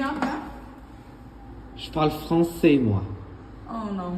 hein Je parle français, moi. Oh non.